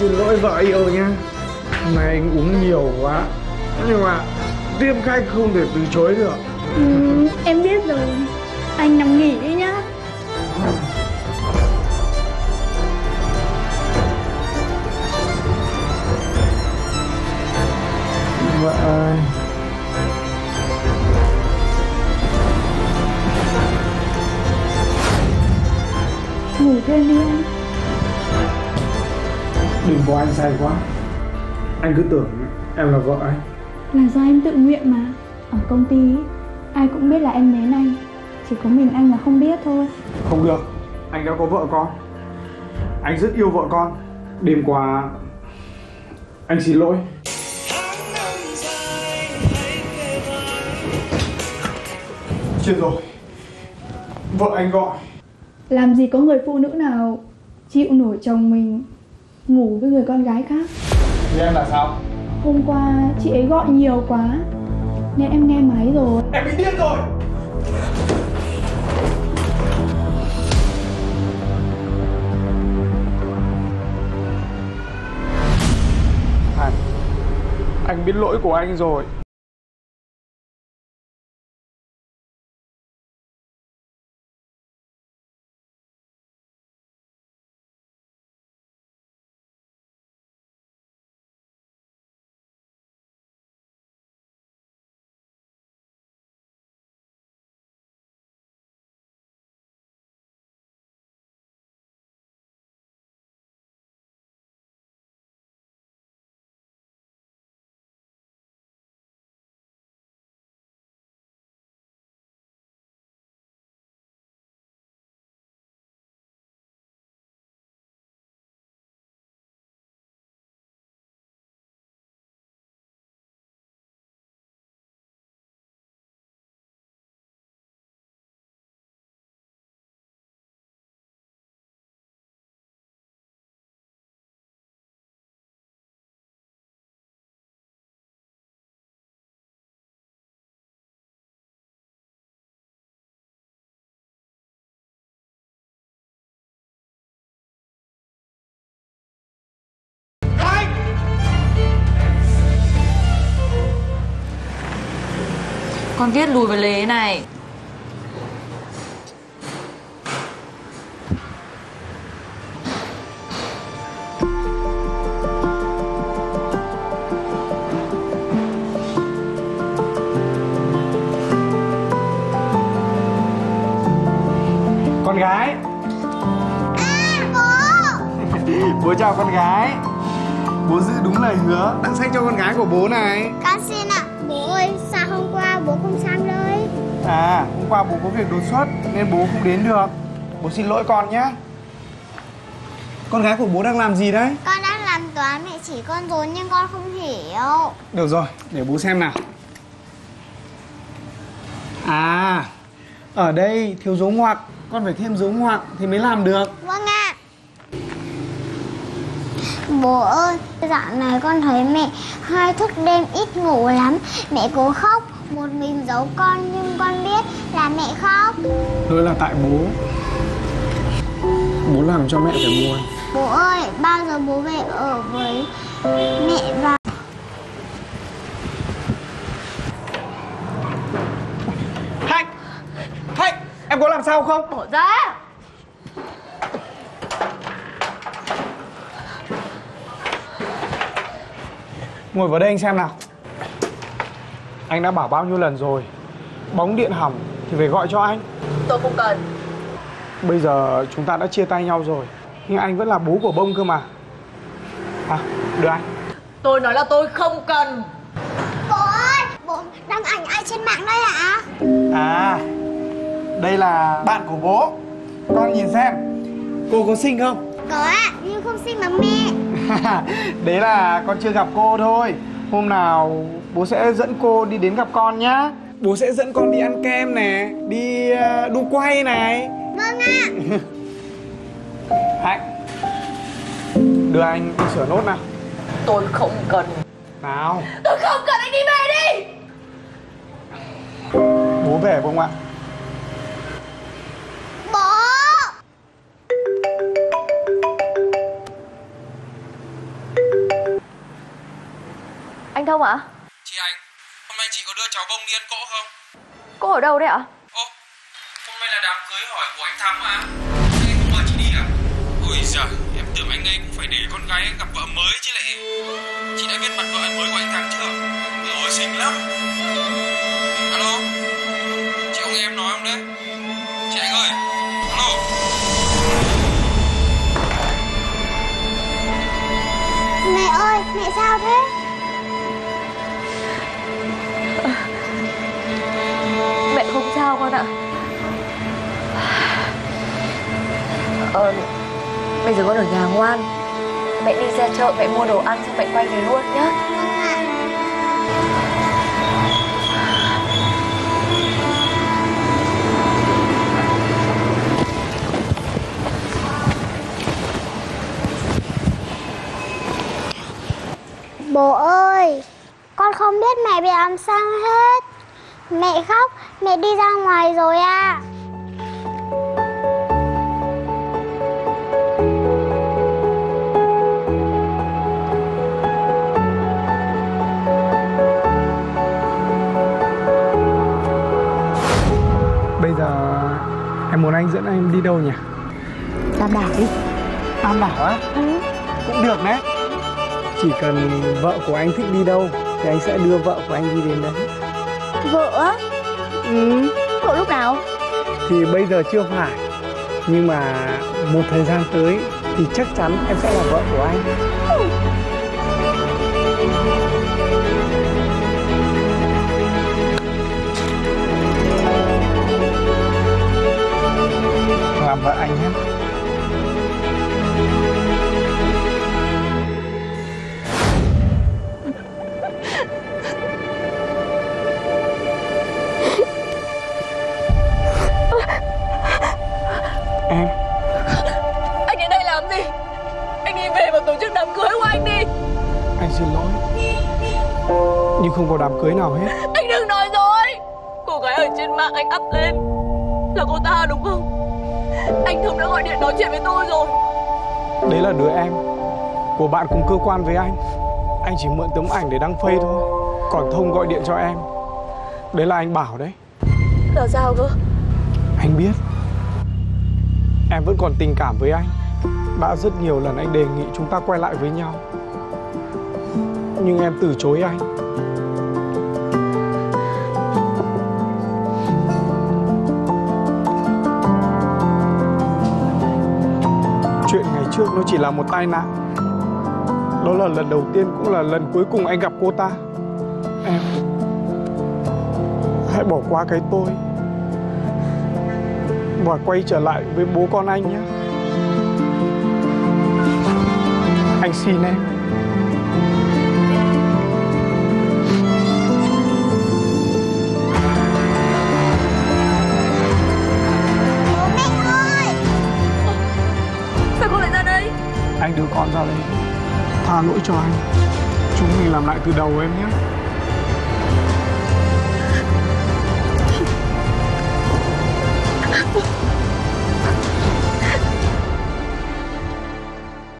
Xin lỗi vợ yêu nhá Hôm nay anh uống nhiều quá. Nhưng mà tiếp khách không thể từ chối được. Ừ, Em biết rồi. Anh nằm nghỉ đi nhá. Vợ ơi. Ngủ thêm đi anh Đừng có anh say quá. Anh cứ tưởng em là vợ anh. Là do em tự nguyện mà. Ở công ty ai cũng biết là em mến anh. Chỉ có mình anh là không biết thôi. Không được. Anh đã có vợ con. Anh rất yêu vợ con. Đêm qua Anh xin lỗi. Chết rồi. Vợ anh gọi. Làm gì có người phụ nữ nào chịu nổi chồng mình ngủ với người con gái khác. Thì em là sao? Hôm qua chị ấy gọi nhiều quá Nên em nghe máy rồi. Em bị điên rồi. Anh Anh biết lỗi của anh rồi Con viết lùi vào lề này. Con gái. Bố chào con gái Bố giữ đúng lời hứa. Tặng sách cho con gái của bố này. Con xin ạ. Bố ơi sao hôm qua bố không sang đây? À hôm qua bố có việc đột xuất Nên bố không đến được. Bố xin lỗi con nhé. Con gái của bố đang làm gì đấy? Con đang làm toán mẹ chỉ con rồi nhưng con không hiểu. Được rồi để bố xem nào. À Ở đây thiếu dấu ngoặc. Con phải thêm dấu ngoặc thì mới làm được. Vâng ạ Bố ơi Dạo này con thấy mẹ hai thức đêm ít ngủ lắm. Mẹ cố khóc Một mình giấu con nhưng con biết là mẹ khóc. Lỗi là tại bố. Bố làm cho mẹ phải buồn. Bố ơi bao giờ bố về ở với mẹ và Hạnh Hạnh Em có làm sao không? Bỏ ra Ngồi vào đây anh xem nào. Anh đã bảo bao nhiêu lần rồi? Bóng điện hỏng thì phải gọi cho anh. Tôi không cần. Bây giờ chúng ta đã chia tay nhau rồi Nhưng anh vẫn là bố của bông cơ mà. À đưa anh. Tôi nói là tôi không cần. Bố ơi Bố đăng ảnh ai trên mạng đây ạ? À Đây là bạn của bố. Con nhìn xem Cô có xinh không? Có ạ nhưng không xin bằng mẹ Đấy là con chưa gặp cô thôi. Hôm nào bố sẽ dẫn cô đi đến gặp con nhá. Bố sẽ dẫn con đi ăn kem nè Đi uh, đu quay này. Vâng ạ. Hạnh Đưa anh đi sửa nốt nào. Tôi không cần. Nào. Tôi không cần anh đi về đi. Bố về không ạ Thông ạ? Chị Anh, hôm nay chị có đưa cháu bông đi ăn cỗ không? Cô ở đâu đấy ạ? Ô, hôm nay là đám cưới hỏi của anh Thắng mà Anh không mời chị đi à? Ôi giời, em tưởng anh ấy cũng phải để con gái gặp vợ mới chứ lại Chị đã biết mặt vợ mới của anh Thắng chưa? Ôi xinh lắm Ờ, bây giờ con ở nhà ngoan. Mẹ đi ra chợ mẹ mua đồ ăn xong mẹ quay về luôn nhá. Bố ơi, con không biết mẹ bị làm sao hết. Mẹ khóc, mẹ đi ra ngoài rồi à. Dẫn em đi đâu nhỉ? Tam đảo đi Tam đảo á? Cũng được đấy Chỉ cần vợ của anh thích đi đâu Thì anh sẽ đưa vợ của anh đi đến đấy Vợ á? Ừ Vợ lúc nào? Thì bây giờ chưa phải Nhưng mà một thời gian tới Thì chắc chắn em sẽ là vợ của anh Anh xin lỗi. Nhưng không có đám cưới nào hết. Anh đừng nói dối. Cô gái ở trên mạng anh up lên. Là cô ta đúng không? Anh Thông đã gọi điện nói chuyện với tôi rồi. Đấy là đứa em. Của bạn cùng cơ quan với anh. Anh chỉ mượn tấm ảnh để đăng phây thôi. Còn Thông gọi điện cho em. Đấy là anh Bảo đấy. Là sao cơ? Anh biết. Em vẫn còn tình cảm với anh. Đã rất nhiều lần anh đề nghị chúng ta quay lại với nhau nhưng em từ chối anh Chuyện ngày trước nó chỉ là một tai nạn Đó là lần đầu tiên cũng là lần cuối cùng anh gặp cô ta Em, Hãy bỏ qua cái tôi và quay trở lại với bố con anh nhé. Anh xin em. Anh đưa con ra đây. Tha lỗi cho anh. Chúng mình làm lại từ đầu em nhé.